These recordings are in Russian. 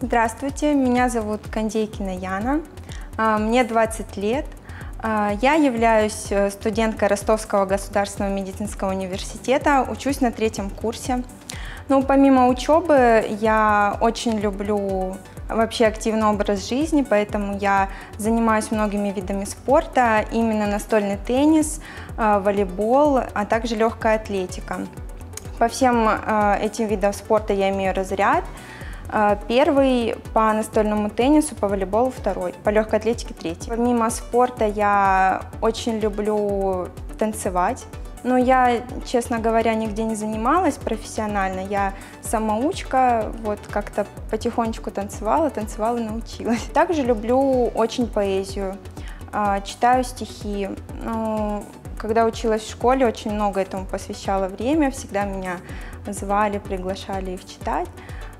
Здравствуйте, меня зовут Кондейкина Яна, а, мне 20 лет. А, я являюсь э, студенткой Ростовского государственного медицинского университета, учусь на третьем курсе. Ну, помимо учебы, я очень люблю вообще активный образ жизни, поэтому я занимаюсь многими видами спорта, именно настольный теннис, э, волейбол, а также легкая атлетика. По всем этим видам спорта я имею разряд. Э, первый по настольному теннису, по волейболу второй, по легкой атлетике третий. Помимо спорта я очень люблю танцевать. Но я, честно говоря, нигде не занималась профессионально. Я самоучка, вот как-то потихонечку танцевала, танцевала и научилась. Также люблю очень поэзию, э, читаю стихи. Ну, когда училась в школе, очень много этому посвящала время, всегда меня звали, приглашали их читать.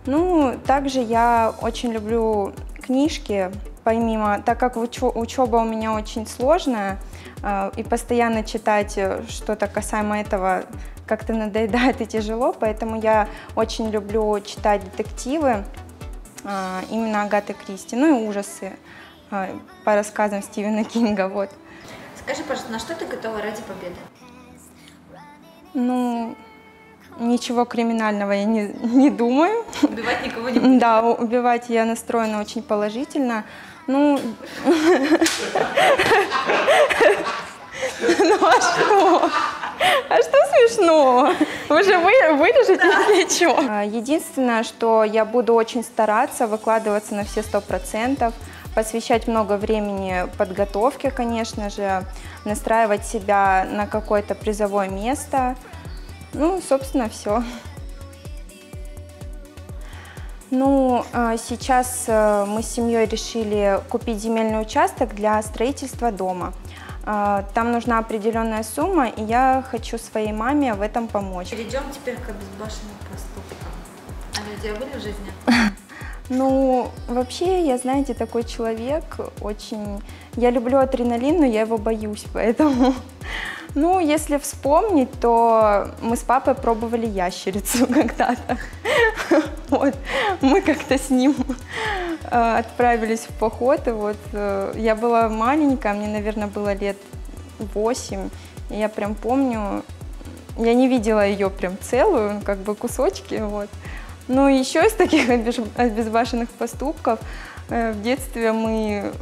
Ну, также я очень люблю книжки, помимо, так как учеба у меня очень сложная, э, и постоянно читать э, что-то касаемо этого как-то надоедает и тяжело, поэтому я очень люблю читать детективы, э, именно Агаты Кристи, ну и ужасы по рассказам Стивена Кинга, вот. Скажи, пожалуйста, на что ты готова ради победы? Ну, ничего криминального я не, не думаю. Убивать никого не будешь? Да, убивать я настроена очень положительно. Ну, ну а что? А что смешно? Вы же вы, вырежете, если что. А, единственное, что я буду очень стараться выкладываться на все сто процентов, посвящать много времени подготовке, конечно же, настраивать себя на какое-то призовое место. Ну, собственно, все. Ну, а, сейчас э, мы с семьей решили купить земельный участок для строительства дома. А, там нужна определенная сумма, и я хочу своей маме в этом помочь. Перейдем теперь к обезбашенным поступкам. Они у тебя были в жизни? Ну, вообще, я, знаете, такой человек, очень... Я люблю адреналин, но я его боюсь, поэтому... Ну, если вспомнить, то мы с папой пробовали ящерицу когда-то. Вот, мы как-то с ним э, отправились в поход, и вот э, я была маленькая, мне, наверное, было лет 8, и я прям помню, я не видела ее прям целую, как бы кусочки, вот. Ну, еще из таких обезбашенных поступков э, в детстве мы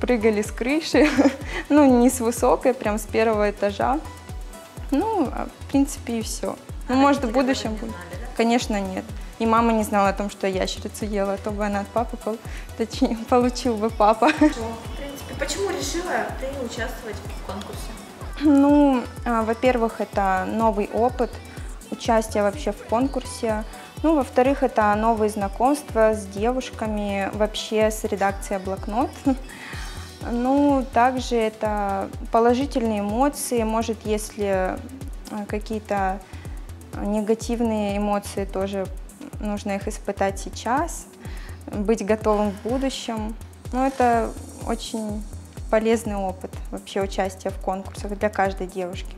прыгали с крыши, ну, не с высокой, прям с первого этажа. Ну, а, в принципе, и все. Ну, а может, в будущем будет. Да? Конечно, нет. И мама не знала о том, что я ящерицу ела, а то бы она от папы пол... точнее, получил бы папа. В принципе, почему решила ты участвовать в конкурсе? Ну, а, во-первых, это новый опыт, участие вообще в конкурсе. Ну, во-вторых, это новые знакомства с девушками, вообще с редакцией «Блокнот». Ну, также это положительные эмоции, может, если э, какие-то негативные эмоции тоже нужно их испытать сейчас, быть готовым в будущем. Ну, это очень полезный опыт вообще участия в конкурсах для каждой девушки.